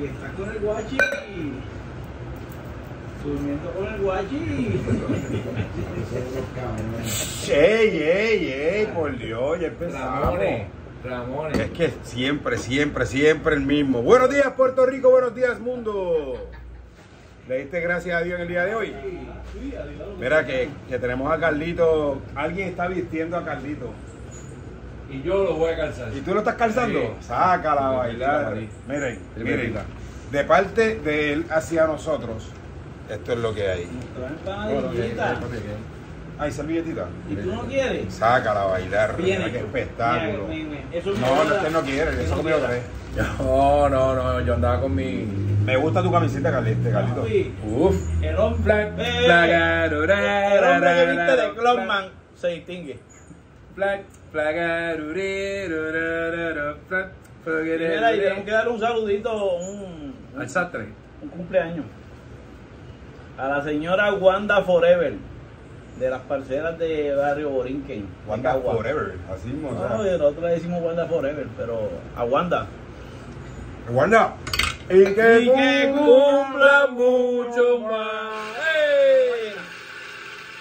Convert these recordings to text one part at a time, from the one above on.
que estás con el guachi. Durmiendo con el guachi. ¡Ey, ey, ey! Por Dios, ya empezamos. Ramones, Ramones. Es que siempre, siempre, siempre el mismo. Buenos días, Puerto Rico. Buenos días, mundo. ¿Le diste gracias a Dios en el día de hoy? Mira que, que tenemos a Carlito. Alguien está vistiendo a Carlito. Y yo lo voy a calzar. ¿Y tú lo estás calzando? Sí. Sácala a bailar. Miren, miren. De parte de él hacia nosotros, esto es lo que hay. ¿Hay servilletita? ¿Y tú no quieres? Sácala a bailar. Viene. Qué espectáculo. Mira, mira, mira. Eso es No, no, este no quiere, eso conmigo crees. No, no, no, yo andaba con mi. Me gusta tu camiseta, Carlito. Carlito. Uf. El hombre, el hombre que viste de Clownman se distingue. Black, Mira, y tenemos que darle un saludito, un, Al sastre. un cumpleaños. A la señora Wanda Forever, de las parcelas de Barrio Borinquen. en Wanda Cagua. Forever, así mismo. No, ¿sabes? nosotros le decimos Wanda Forever, pero a Wanda. Wanda. Y Y que cumpla mucho más. ¡Ey!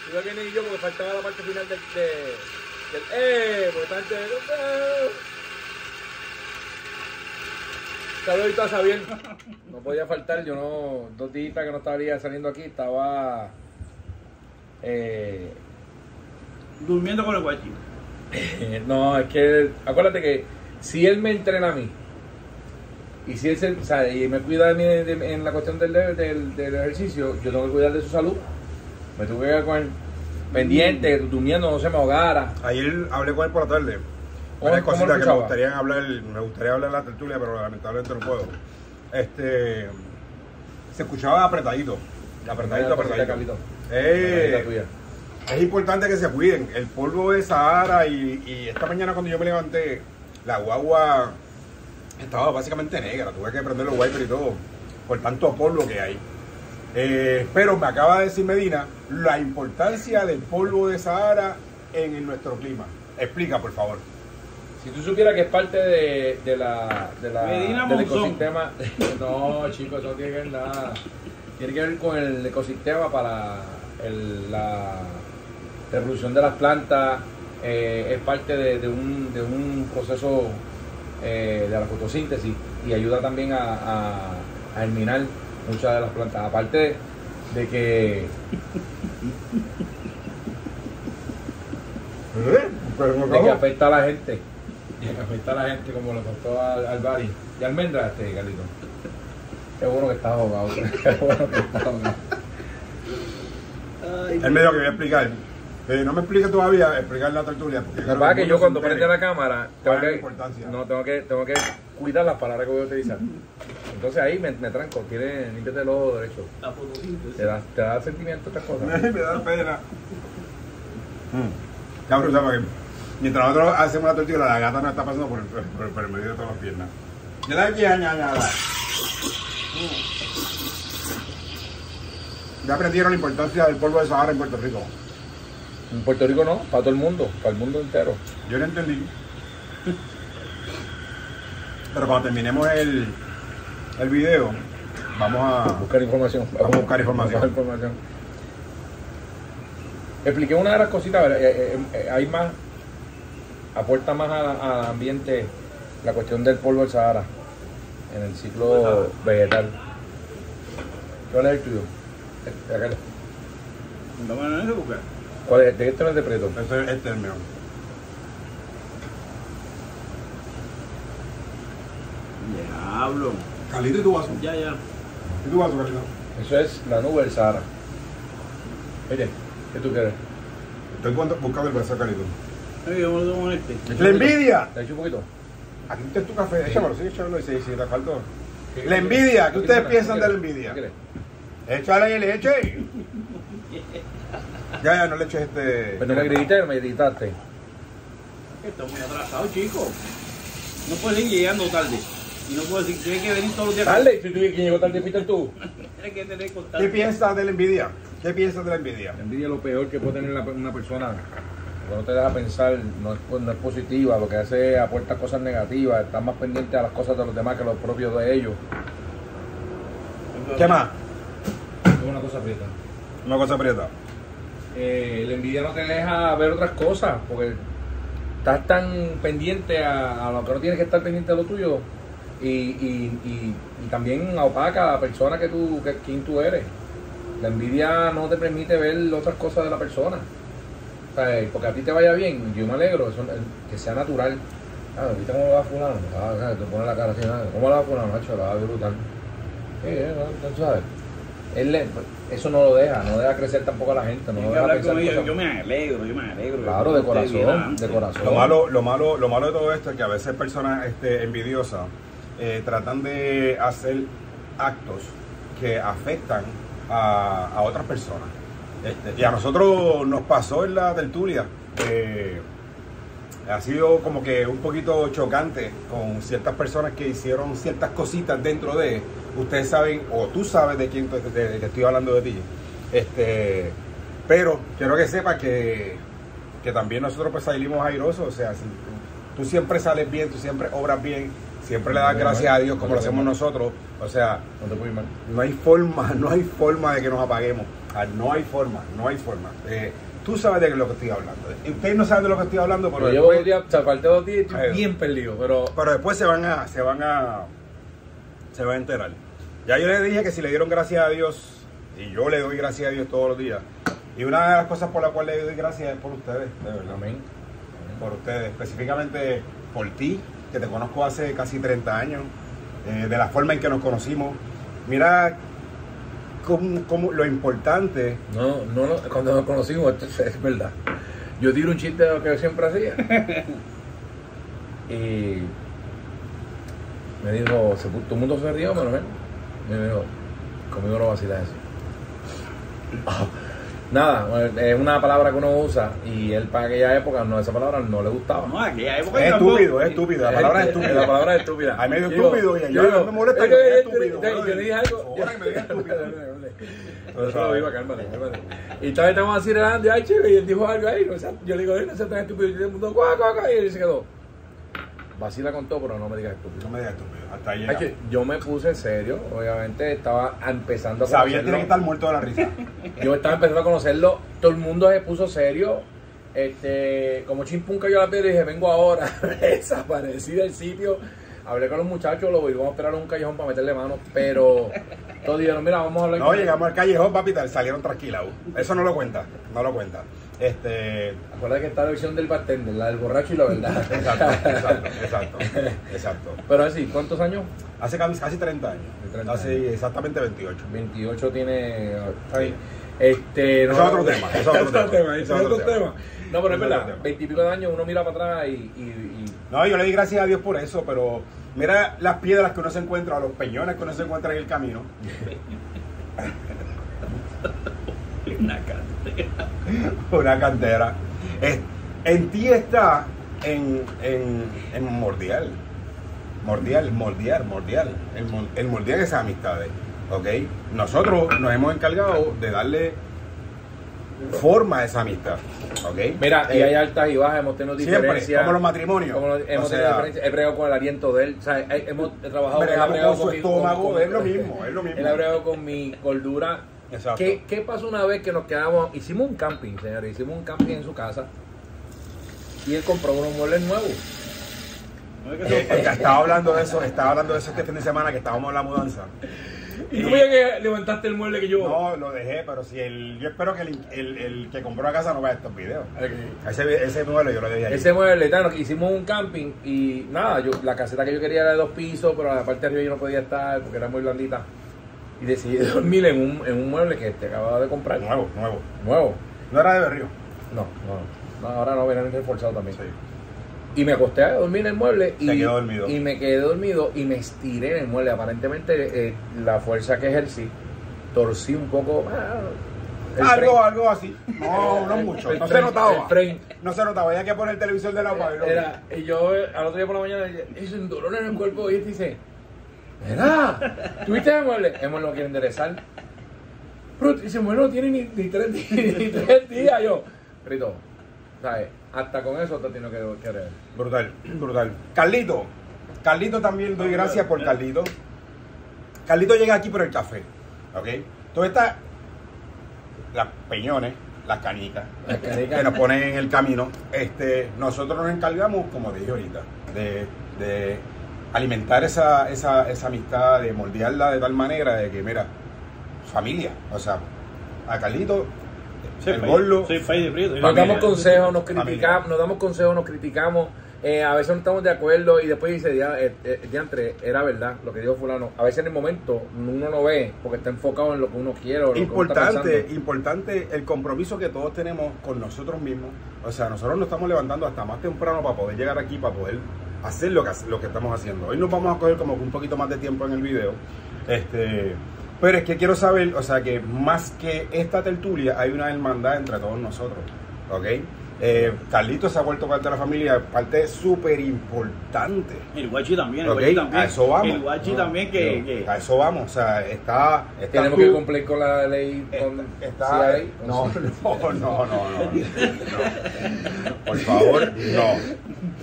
Igual que ni yo, porque faltaba la parte final del. De, ¡Eh! Esta gente. Saludito a Xavier. No podía faltar, yo no. Dos días que no estaría saliendo aquí, estaba. Eh, Durmiendo con el guachi. No, es que acuérdate que si él me entrena a mí y si él se, o sea, y me cuida de- en la cuestión del, del, del ejercicio, yo tengo que cuidar de su salud. Me tuve que quedar con él pendiente, durmiendo, no se me ahogara. Ayer hablé con él por la tarde. ¿Cómo- Varias cositas que me gustaría hablar, me gustaría hablar en la tertulia, pero lamentablemente no puedo. Este se escuchaba apretadito. Apretadito, apretadito. Eh, es importante que se cuiden. El polvo de Sahara y, y esta mañana cuando yo me levanté, la guagua estaba básicamente negra. Tuve que prender los wipers y todo. Por tanto polvo que hay. Eh, pero me acaba de decir Medina la importancia del polvo de Sahara en, nuestro clima. Explica, por favor. Si tú supieras que es parte de, de la, de la Medina del Monzón. ecosistema, no chicos, eso no tiene que ver nada. Tiene que ver con el ecosistema para el- la reproducción de las plantas, eh, es parte de, de un, de un proceso eh, de la fotosíntesis y ayuda también a, a- a germinar muchas de las plantas. Aparte de que de que afecta a la gente. De que afecta a la gente como lo contó al, al Bari. Y almendra este, Carlito. Qué bueno que estás ahogado. Qué bueno que estás ahogado. Él me dijo que voy a explicar. Eh, no me explique todavía, explicar la tertulia. Porque Lo que pasa es que el yo cuando prende la cámara tengo ¿Cuál es la que, no, tengo que tengo que cuidar las palabras que voy a utilizar. Entonces ahí me, me tranco, tiene, límpiate el ojo derecho. La. Te da, te da sentimiento estas cosas. me da pena. Cabrón, ¿sabes? Porque mientras nosotros hacemos la tortilla, la gata nos está pasando por el, por, por el medio de todas las piernas. Ya la aquí, ya, ya, ya. Ya aprendieron la importancia del polvo de Sahara en Puerto Rico. En Puerto Rico no, para todo el mundo, para el mundo entero. Yo no entendí. Pero cuando terminemos el, el video, vamos a. Buscar información. Vamos a buscar información. Buscar información. Expliqué una de las cositas, ver, eh, eh, eh, hay más, aporta más al ambiente la cuestión del polvo del Sahara en el ciclo vegetal. ¿Cuál es el tuyo? Eh, acá. No lo buscar. ¿Cuál es? ¿De este no es de Preto? Este, este es el mío. Diablo. Carlito y tu vaso. Ya, ya. ¿Y tu vaso, Carlito? Eso es la nube del Sahara. Oye, ¿qué tú quieres? Estoy buscando- el vaso de Carlito. Oye, yo me lo este. ¡La envidia! ¿Te he hecho un poquito? Aquí está tu café, échamelo, sigue echándolo y si, si te faltó. ¿Qué- La envidia, ¿qué qué ustedes piensan ¿Qué de la envidia? ¿Qué quieres? Échale y leche. Ya, ya, no le eches este. Pero no me no me gritaste. Estoy muy atrasado, chico. No puedes ir llegando tarde. Y no puedes decir, tienes que venir todos los días. Dale, si tú quién llegó tarde, fuiste tú. Tienes que tener ¿Qué piensas de la envidia? ¿Qué piensas de la envidia? La envidia es lo peor que puede tener una persona. Cuando no te deja pensar, no es, no es positiva, lo que hace es aporta cosas negativas, está más pendiente a las cosas de los demás que a los propios de ellos. ¿Qué más? Es una cosa prieta. Una cosa aprieta. Eh, la envidia no te deja ver otras cosas, porque estás tan pendiente a, lo que no tienes que estar pendiente de lo tuyo y, y, y, también opaca a la persona que tú, que, quien tú eres. La envidia no te permite ver otras cosas de la persona. O sea, eh, porque a ti te vaya bien, yo me alegro, eso, eh, que sea natural. Ah, ¿viste cómo va fulano? Ah, te pone la cara así, ah, ¿cómo lo va fulano? Macho, lo va brutal. Sí, eh, tú eso no lo deja, no deja crecer tampoco a la gente, no deja hablar con ellos. Yo me alegro, yo me alegro. Claro, de corazón, adelante. de corazón. Lo malo, lo malo, lo malo de todo esto es que a veces personas este, envidiosas eh, tratan de hacer actos que afectan a, a otras personas. Este, y a nosotros nos pasó en la tertulia. eh, ha sido como que un poquito chocante con ciertas personas que hicieron ciertas cositas dentro de. Ustedes saben, o tú sabes de quién de- que estoy hablando de ti. Este, pero quiero que sepas que, que también nosotros pues salimos airosos. O sea, si tú, tú siempre sales bien, tú siempre obras bien, siempre le das gracias a Dios como lo hacemos nosotros. O sea, No te puedes ir mal. no hay forma, no hay forma de que nos apaguemos. No hay forma, no hay forma. Eh, tú sabes de lo que estoy hablando. Ustedes no saben de lo que estoy hablando, pero después, dos días, o sea, falté dos días estoy bien perdido, pero pero después se van a, se van a, se van a enterar. Ya yo les dije que si le dieron gracias a Dios, y yo le doy gracias a Dios todos los días, y una de las cosas por las cuales le doy gracias es por ustedes, de verdad. amén. por ustedes, específicamente por ti, que te conozco hace casi 30 años, eh, de la forma en que nos conocimos. Mira cómo, cómo- lo importante, No, no, cuando nos conocimos, esto es, verdad. Yo tiro un chiste de lo que yo siempre hacía. y me dijo, todo el mundo se rió, menos él. Me dijo, conmigo no vacilas eso. Nada, es una palabra que uno usa y él para aquella época no esa palabra no le gustaba. No, aquella época es estúpido, es estúpido, la palabra es La estúpida. palabra es estúpida. Ay, medio estúpido, y yo, me molesta es que es yo- estúpido, yo- le dije algo. Ahora que me diga estúpido. Eso lo digo, cálmate, cálmate. Y todavía estamos así relajando, ay, chico, y él dijo algo ahí. yo le digo, "Ay, no seas tan estúpido. Y todo el mundo, guau, guau, guau", y él se quedó. Vacila con todo, pero no me digas No estúpido. me digas estúpido, hasta ahí Ay, que yo me puse serio, obviamente estaba empezando a Sabía conocerlo. tiene que estar muerto de la risa. Yo estaba empezando a conocerlo, todo el mundo se puso serio. Este, como chimpunca yo a la piedra y dije, vengo ahora. Desaparecí del sitio. Hablé con los muchachos, lo íbamos a esperar en un callejón para meterle mano, pero todos dijeron, mira, vamos a hablar No, con él". llegamos al callejón, papi, salieron tranquilados. Eso no lo cuenta, no lo cuenta. Este, Acuérdate que está la versión del bartender, la del borracho y la verdad. exacto, exacto, exacto, exacto. Pero así, ¿cuántos años? Hace casi casi 30 años. 30 Hace años. exactamente 28. 28 tiene. Este, Eso es otro tema, eso es otro tema, es otro tema. No, pero es verdad, tema. 20 y pico de años uno mira para atrás y. y, y- No, yo le di gracias a Dios por eso, pero mira las piedras que uno se encuentra, los peñones que uno se encuentra en el camino. Una cantera. Una cantera. Es- en ti está en, en, en mordial. Mordial, mordial, mordial. El, el mordial es amistades. ¿Ok? Nosotros nos hemos encargado de darle forma a esa amistad. ¿Ok? Mira, y Eh, hay altas y bajas, hemos tenido Siempre, diferencias. como los matrimonios. como hemos O tenido diferencias. He bregado con el aliento de él. O sea, he- hemos trabajado bregado con su mi- estómago, es lo mismo, es lo mismo. Él ha bregado con mi gordura. Exacto. ¿Qué, ¿Qué pasó una vez que nos quedamos? Hicimos un camping, señores. Hicimos un camping en su casa. Y él compró unos muebles nuevos. No es que Eh, eh, estaba hablando de eso, estaba hablando de eso este fin de semana que estábamos en la mudanza. Y tú veías que levantaste el mueble que yo. No, lo dejé, pero si el, yo espero que el, el- el que compró la casa no vea estos videos. Ese, ese mueble yo lo dejé ahí. Ese mueble, tal, hicimos un camping y nada, yo la caseta que yo quería era de dos pisos, pero la parte de arriba yo no podía estar porque era muy blandita. Y decidí dormir en un, en un mueble que te acababa de comprar. Nuevo, nuevo. Nuevo. No era de Berrío. No, no, no, ahora no, vienen reforzado también. Sí. Y me acosté a dormir en el mueble y, quedó dormido. y me quedé dormido y me estiré en el mueble. Aparentemente eh, la fuerza que ejercí, torcí un poco. ah, Algo, frame. algo así. No, no mucho. el No se notaba. No se notaba. Había que poner el televisor de la. Era, y yo al otro día por la mañana dije, es un dolor en el cuerpo y él dice, mira, ¿tuviste el mueble? Hemos lo quiere enderezar. Pero dice, bueno, no tiene ni, ni tres, di- ni tres días. Yo, Rito, ¿sabes? Hasta con eso te tiene que querer. Brutal, brutal. Carlito. Carlito también doy gracias por Carlito. Carlito llega aquí por el café. ¿Ok? Todas estas, las peñones, las canicas, Las canicas. que nos ponen en el camino, este, nosotros nos encargamos, como dije ahorita, de, de alimentar esa, esa, esa amistad, de moldearla de tal manera de que, mira, familia, o sea, a Carlito, Soy el de Prieto. Nos damos consejos, nos criticamos, nos damos consejos, nos criticamos. eh, a veces no estamos de acuerdo y después dice, ya, eh, eh, diantre, era verdad lo que dijo fulano. A veces en el momento uno no ve porque está enfocado en lo que uno quiere o lo que uno está Importante, importante el compromiso que todos tenemos con nosotros mismos. O sea, nosotros nos estamos levantando hasta más temprano para poder llegar aquí, para poder hacer lo que, lo que estamos haciendo. Hoy nos vamos a coger como un poquito más de tiempo en el video. Este, pero es que quiero saber, o sea, que más que esta tertulia, hay una hermandad entre todos nosotros. ¿Ok? Eh, Carlito se ha vuelto parte de la familia, parte súper importante. El Guachi también, el Guachi también. a eso vamos. El Guachi No, también que... A eso vamos, o sea, está... está Tenemos tú- que cumplir con la ley. Con, Está, CI, con no, no, no, no, no, no. Por favor, no.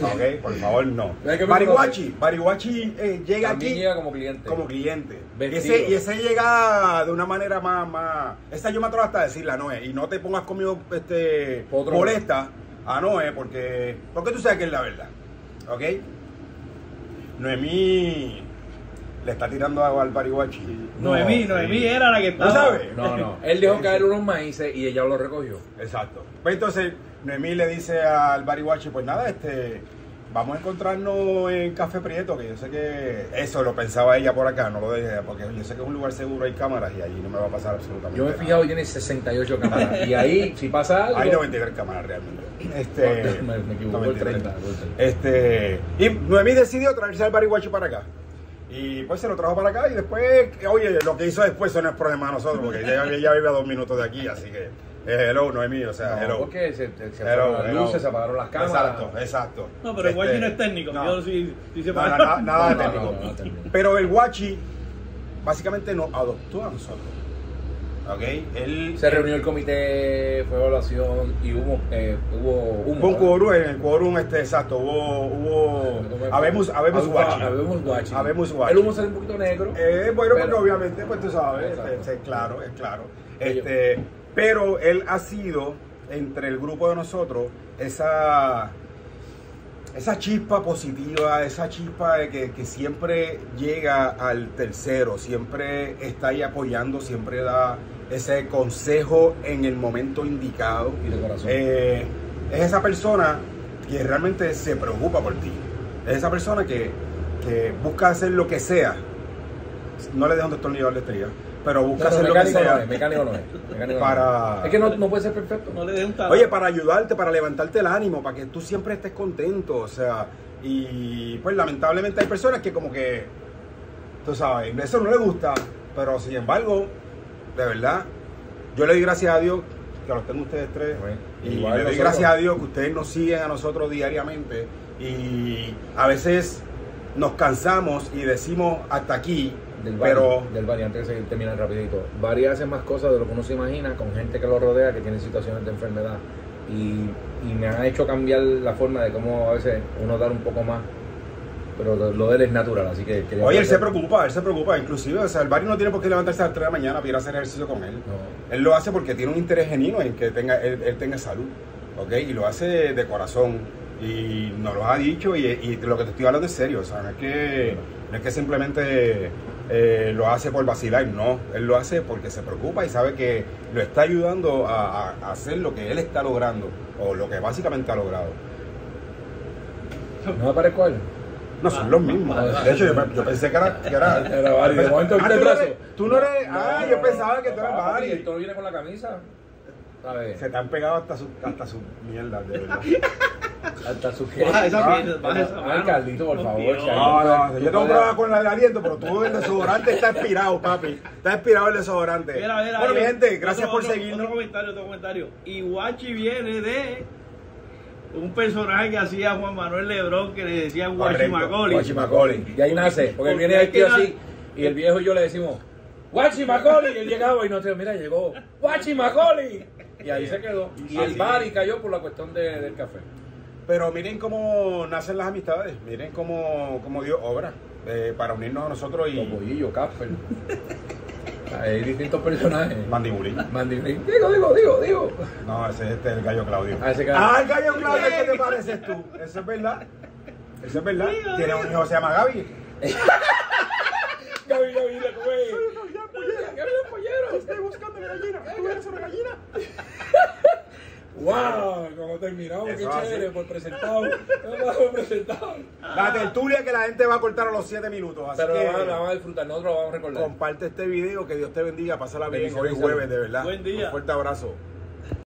Ok, por favor, no. Barihuachi, Barihuachi eh, llega También aquí llega como cliente. como cliente. Y ese, y ese llega de una manera más, más. Esa yo me atrevo hasta a decirla, Noé. Y no te pongas conmigo este, Otro. molesta a Noé, porque. Porque tú sabes que es la verdad. ¿Ok? Noemí le está tirando agua al Barihuachi. Noemí, No, Noemí sí. era la que ¿No estaba... sabes? No, no. Él dejó caer unos maíces y ella lo recogió. Exacto. Pues entonces, Noemí le dice al Barihuachi, pues nada, este, vamos a encontrarnos en Café Prieto, que yo sé que eso lo pensaba ella por acá, no lo dejé, porque yo sé que es un lugar seguro, hay cámaras y allí no me va a pasar absolutamente Yo me he nada. fijado tiene 68 cámaras. Y ahí, si pasa algo. Hay 93 cámaras realmente. Este, me, me equivoco, el 93. 30. el 30. Este, y Noemí decidió traerse al Barihuachi para acá. Y pues se lo trajo para acá y después, oye, lo que hizo después eso no es problema de nosotros, porque ella, ella vive a dos minutos de aquí, así que, hello, Noemí, o sea, No, hello. porque se, se, Hello, apagaron las luces, se apagaron las cámaras. Exacto, exacto. No, pero el Guachi Este, no es técnico. no. Yo sí, sí se No, no, no, nada No, no, técnico. no, no. Pero el Guachi básicamente nos adoptó a nosotros. ¿Ok? Él. Se reunió el comité, fue evaluación y hubo, eh, hubo humo. Fue un quórum, en el quórum este, exacto, hubo, hubo, habemos, habemos guachi. Habemos guachi. Habemos guachi. El humo sale un poquito negro. Eh, bueno, porque Pero- obviamente, pues tú sabes, Exacto. este, es claro, es claro. Este, pero él ha sido, entre el grupo de nosotros, esa, esa chispa positiva, esa chispa de que, que siempre llega al tercero, siempre está ahí apoyando, siempre da ese consejo en el momento indicado. Y de corazón. Eh, es esa persona que realmente se preocupa por ti. Es esa persona que, que busca hacer lo que sea. No le dejo un destornillador de estrella, pero busca hacer lo que no es, mecánico no es. mecánico no Para- es. Es que no, no puede ser perfecto. No le dé un talón. Oye, para ayudarte, para levantarte el ánimo, para que tú siempre estés contento, o sea, y pues lamentablemente hay personas que como que, tú sabes, eso no le gusta, pero sin embargo, de verdad, yo le doy gracias a Dios que los tengo ustedes tres, Bueno, y igual le doy nosotros. gracias a Dios que ustedes nos siguen a nosotros diariamente, y a veces nos cansamos y decimos hasta aquí, Del pero... del antes de que se termine rapidito. Bari hace más cosas de lo que uno se imagina con gente que lo rodea que tiene situaciones de enfermedad. Y, y me ha hecho cambiar la forma de cómo a veces uno dar un poco más. Pero lo, de él es natural, así que... Oye, él se preocupa, él se preocupa, inclusive, o sea, el barrio no tiene por qué levantarse a las 3 de la mañana para ir a hacer ejercicio con él. No. Él lo hace porque tiene un interés genuino en que tenga, él, él tenga salud, ¿ok? Y lo hace de corazón. Y nos lo ha dicho y, y lo que te estoy hablando es serio, o sea, no es que, no es que simplemente eh, lo hace por vacilar, no. Él lo hace porque se preocupa y sabe que lo está ayudando a, a- a hacer lo que él está logrando, o lo que básicamente ha logrado. ¿No me parezco a él? No, son los mismos. De hecho, yo, yo pensé que era... Que era, Era. De momento, Ah, ¿viste el tú no eres- Tú no eres... Ah, yo pensaba que tú eras papá, Bari. Esto no viene con la camisa. ¿Sabes? Se te han pegado hasta sus hasta su mierdas, de verdad. Hasta su Baja esa Ah, mierda, baja esa Ay, mano. Carlito, por favor, Dios. No, no, yo tengo un problema con el aliento, pero tú el desodorante está expirado, papi. Está expirado el desodorante. Mira, mira, bueno, mi yo- gente, gracias otro- por otro- seguirnos. Otro comentario, otro comentario. Iguachi viene de un personaje que hacía Juan Manuel Lebrón que le decía Guachi Correcto, Macaulay. Guachi Macaulay. Y ahí nace, porque él viene Porque es que así. Y el viejo y yo le decimos, Guachi Macaulay. Y él llegaba y nos decía, mira, llegó Guachi Macaulay. Y ahí se quedó. Y el Bari es. cayó por la cuestión de- del café. Pero miren cómo nacen las amistades, miren cómo, cómo Dios obra eh, para unirnos a nosotros y... Los bollillos, Casper. Hay distintos personajes. Mandibulín. Mandibulín. Digo, digo, digo, digo. No, ese es este, el gallo Claudio. Ah, ese gallo. Ah, el gallo Claudio, ¿qué te pareces tú? Eso es verdad. Eso es verdad. Tiene un hijo que se llama Gaby. Gaby, Gaby, la. Gaby, polleros. Estoy buscando la gallina. ¿Tú eres una gallina? ¡Wow! ¿Cómo terminamos? Eso ¡Qué chévere! Por presentado. Por presentado. La tertulia que la gente va a cortar a los 7 minutos. Así Pero que la vamos, vamos a disfrutar, nosotros lo vamos a recordar. comparte este video, que Dios te bendiga, pásala bien. Hoy es jueves, de verdad. Buen día. Un fuerte abrazo.